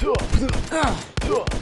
Two. Two.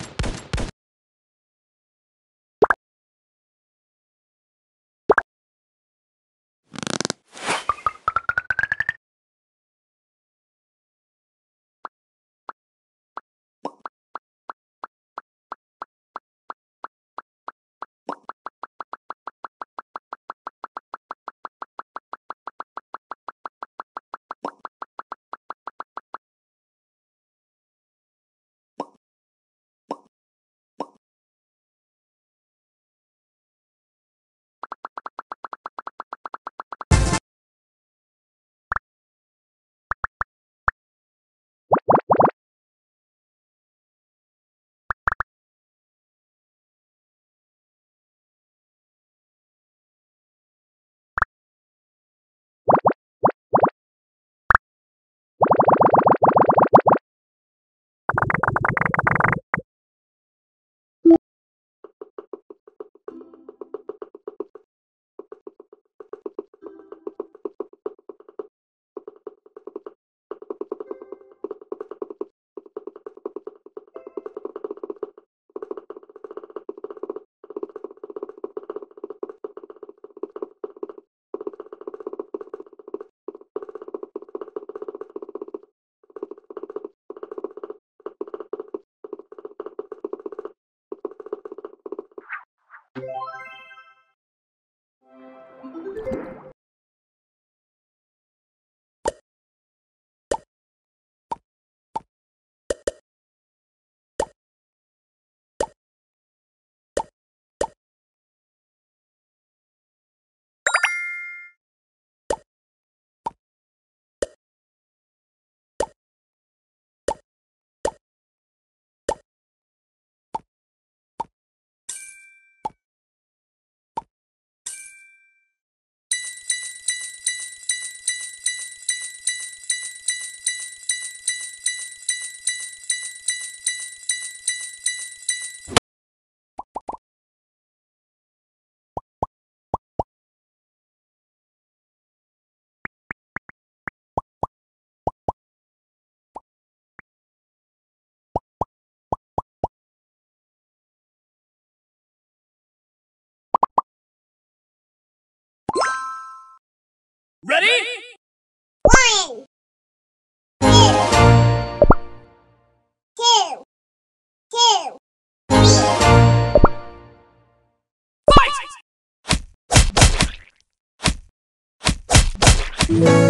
Ready? One, two, two, two, three. Fight!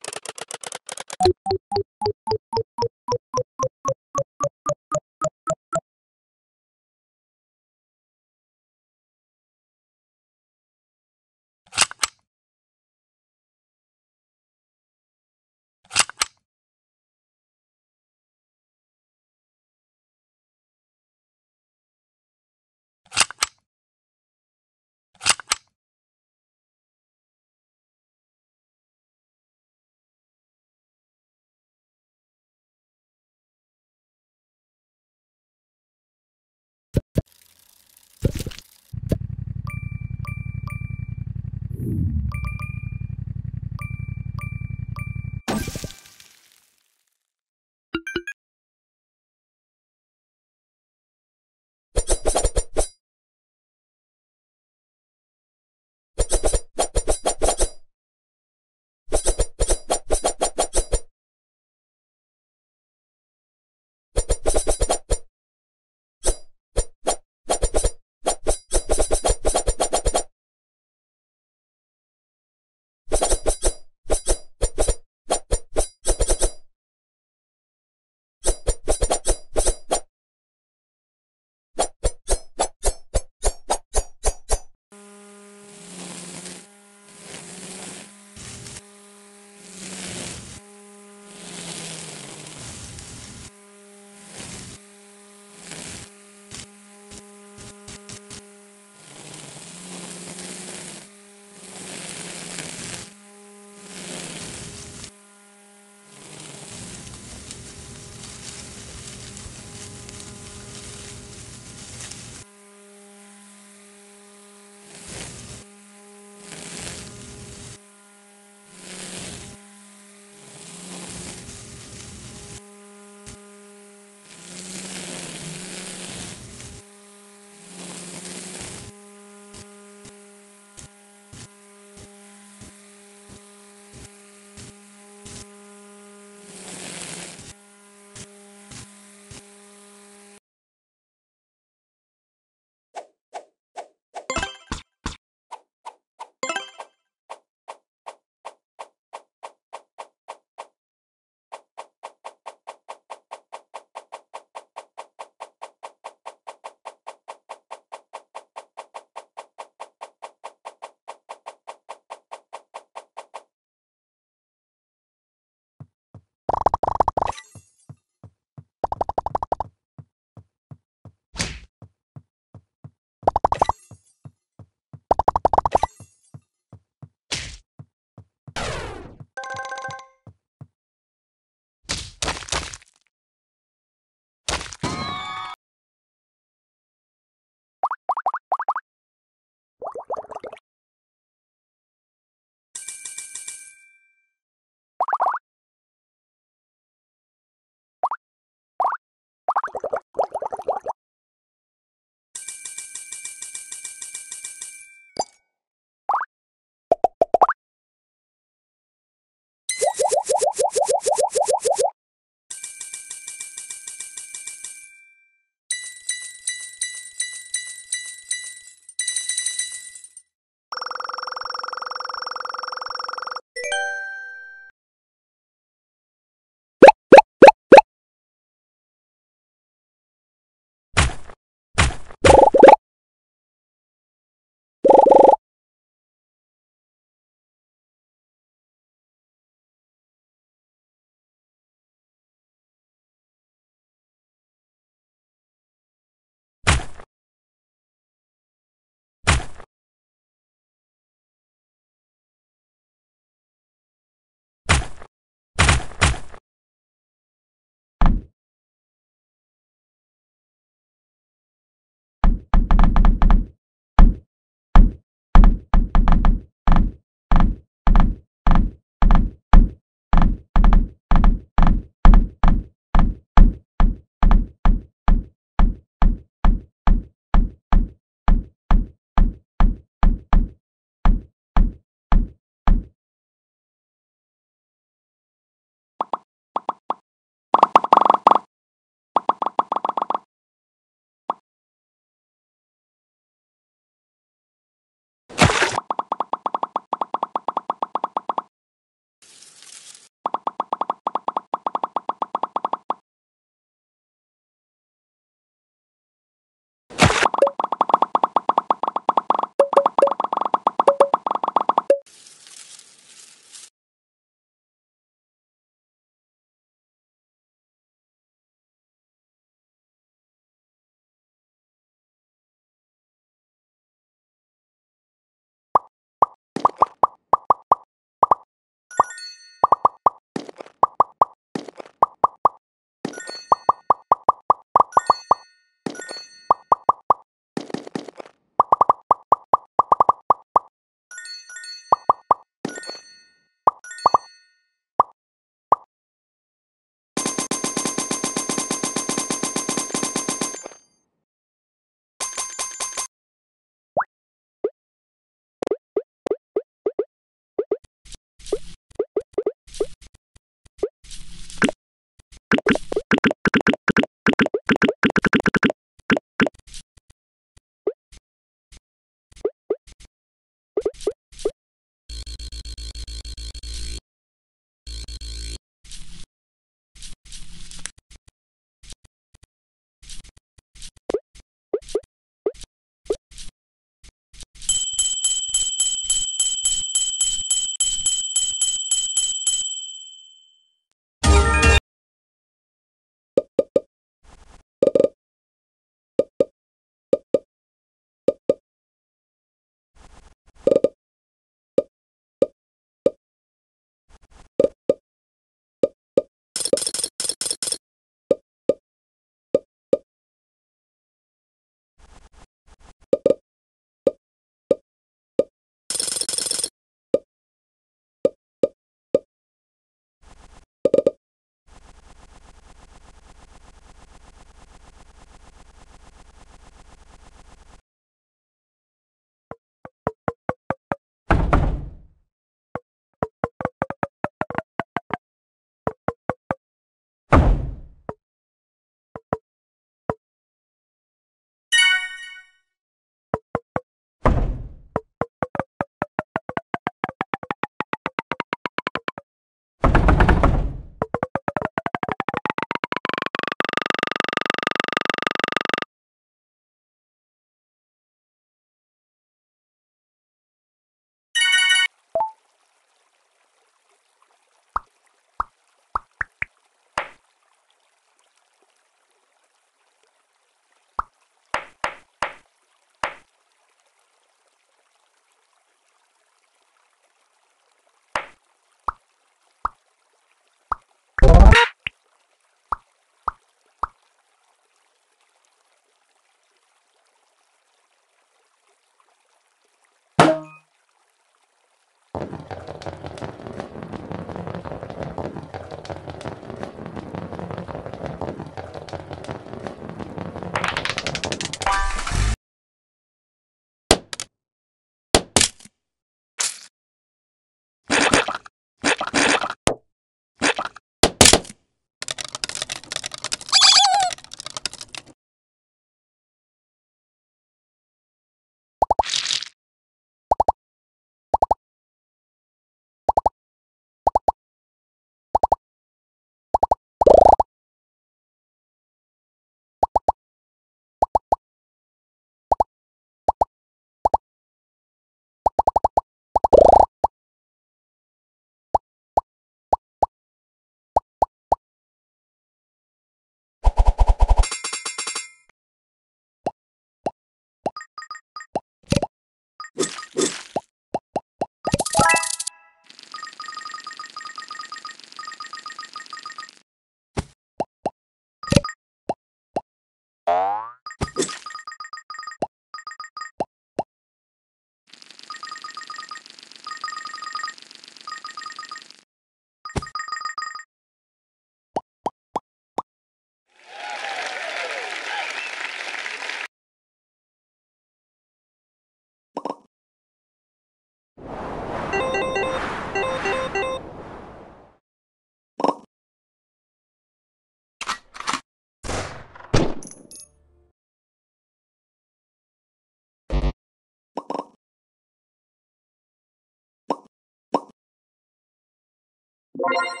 Woohoo!